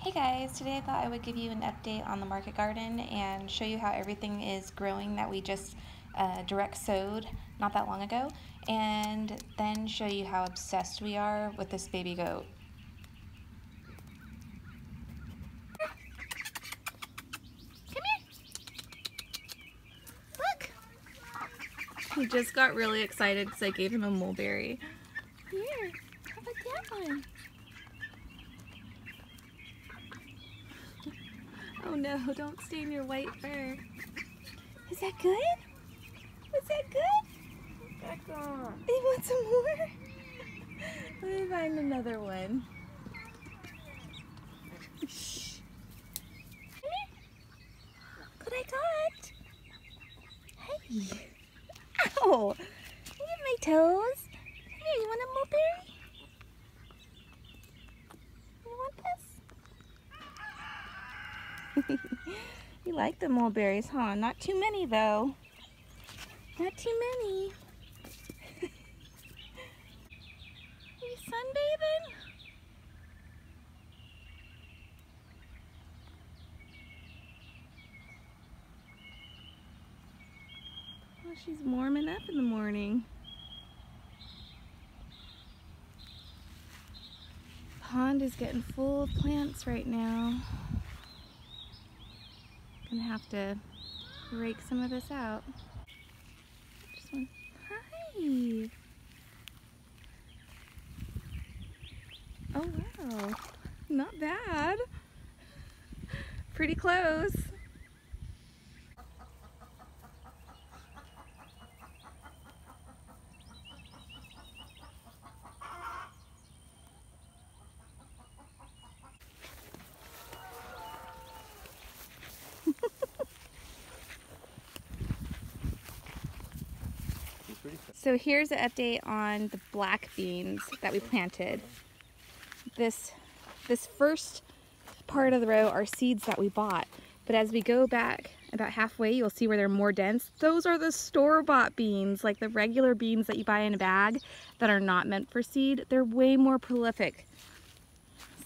Hey guys, today I thought I would give you an update on the market garden and show you how everything is growing that we just uh, direct sowed not that long ago and then show you how obsessed we are with this baby goat. Come here. Look. He just got really excited because I gave him a mulberry. Here, how about that one? Oh no, don't stain your white fur. Is that good? Was that good? Back on. You want some more? Let me find another one. Shh. Here. What I got? Hey. Ow! Look at my toes. Here, you want a mulberry? You want this? you like the mulberries, huh? Not too many, though. Not too many. Are you sunbathing? Oh, she's warming up in the morning. Pond is getting full of plants right now. Gonna have to rake some of this out. Just one. Hi. Oh wow, not bad. Pretty close. So here's an update on the black beans that we planted. This, this first part of the row are seeds that we bought. But as we go back about halfway, you'll see where they're more dense. Those are the store-bought beans, like the regular beans that you buy in a bag that are not meant for seed. They're way more prolific.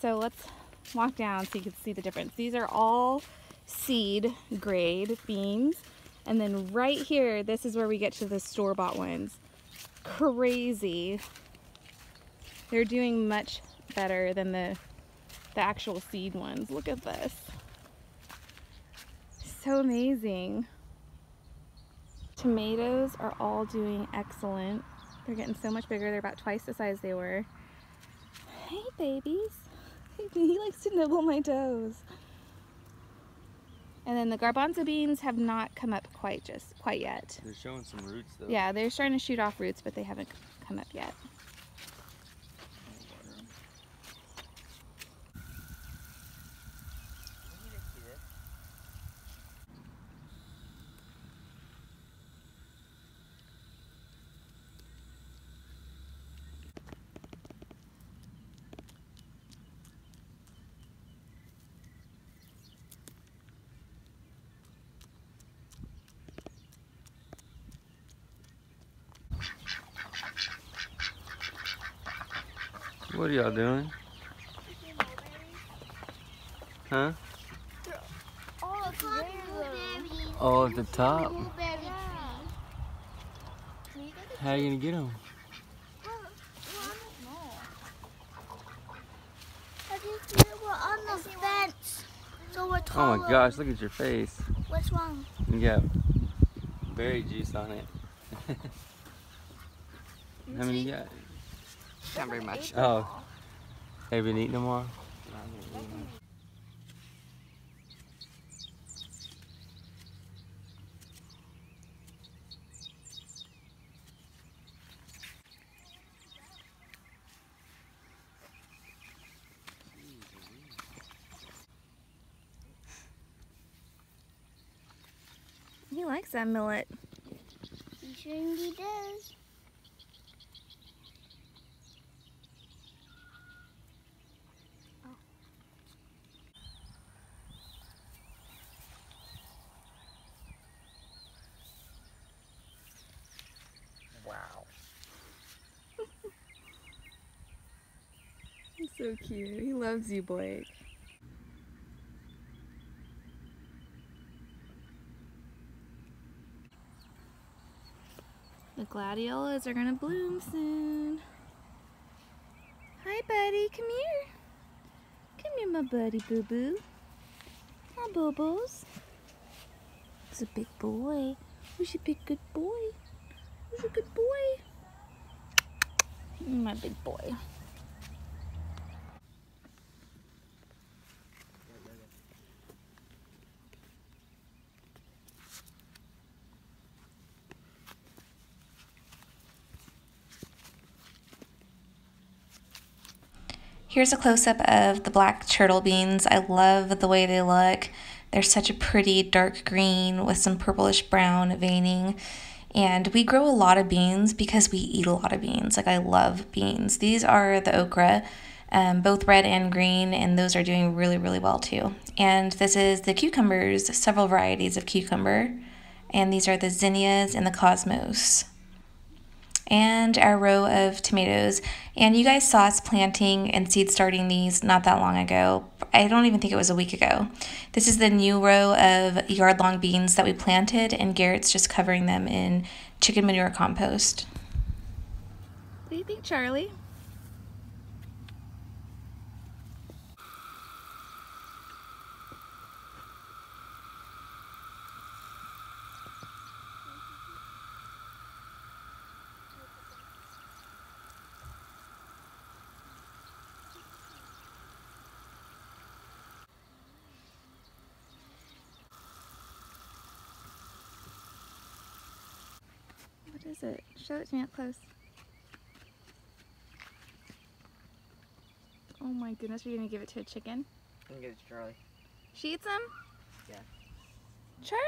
So let's walk down so you can see the difference. These are all seed grade beans. And then right here, this is where we get to the store-bought ones. Crazy. They're doing much better than the, the actual seed ones. Look at this. So amazing. Tomatoes are all doing excellent. They're getting so much bigger. They're about twice the size they were. Hey, babies. He likes to nibble my toes. And then the garbanzo beans have not come up quite just quite yet. They're showing some roots though. Yeah, they're starting to shoot off roots, but they haven't come up yet. What are y'all doing? Huh? Oh, it's there though. Oh, at the top. How are you gonna get them? I just knew we're on the fence, so we're Oh my gosh, look at your face. What's wrong? You got berry juice on it. How many you got? Not very much. Oh. Have you been eating them all? He likes that millet. He certainly does. so cute. He loves you, Blake. The gladiolas are gonna bloom soon. Hi, buddy. Come here. Come here, my buddy, Boo Boo. Hi, Bobos. He's a big boy. He's a big good boy? He's a good boy? My big boy. Here's a close-up of the black turtle beans. I love the way they look. They're such a pretty dark green with some purplish brown veining. And we grow a lot of beans because we eat a lot of beans. Like I love beans. These are the okra, um, both red and green, and those are doing really, really well too. And this is the cucumbers, several varieties of cucumber. And these are the zinnias and the cosmos and our row of tomatoes. And you guys saw us planting and seed starting these not that long ago. I don't even think it was a week ago. This is the new row of yard long beans that we planted, and Garrett's just covering them in chicken manure compost. What do you think, Charlie? Is it? Show it to me up close. Oh my goodness, are you gonna give it to a chicken? I'm gonna give it to Charlie. She eats them? Yeah. Charlie!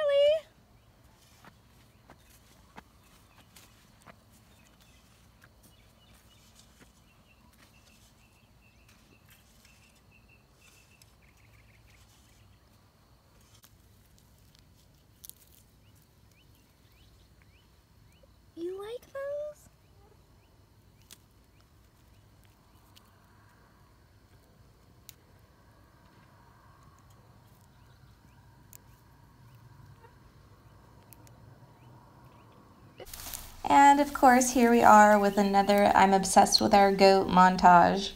You like those? And of course, here we are with another I'm obsessed with our goat montage.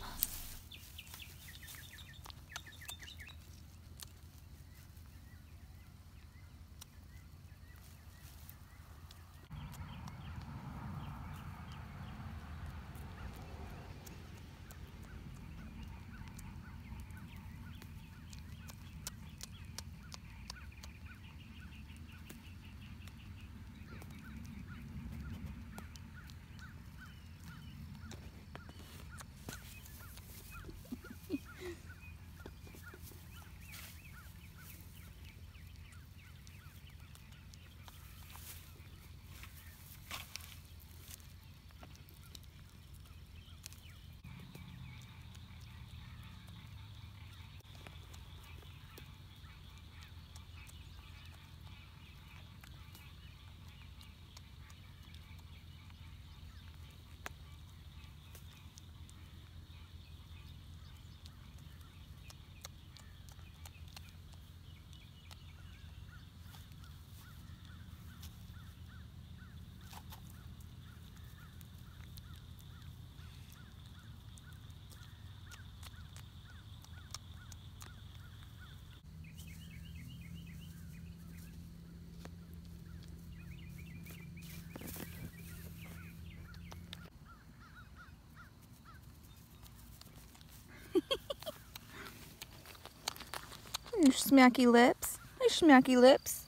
Mm, you smacky lips. You smacky lips.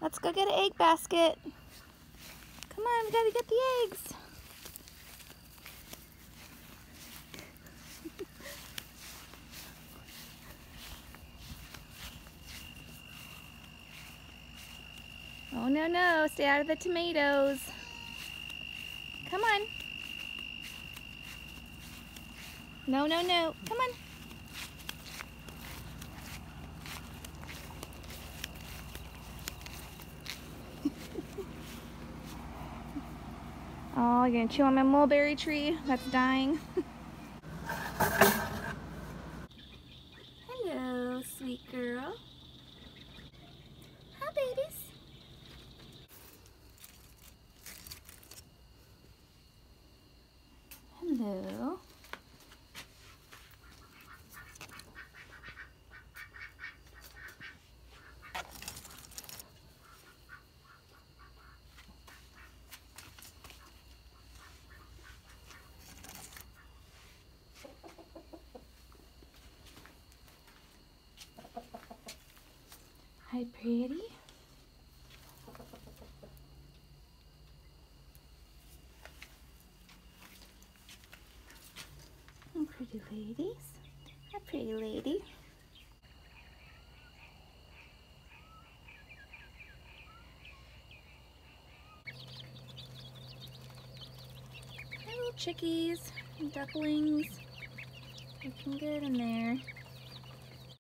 Let's go get an egg basket. Come on, we gotta get the eggs. oh no, no, stay out of the tomatoes. Come on. No, no, no. Come on. oh, you're gonna chew on my mulberry tree that's dying. Hello, sweet girl. Hi, babies. Hi, pretty. Oh, pretty ladies. Hi, pretty lady. Hi, little chickies, ducklings. Looking good in there.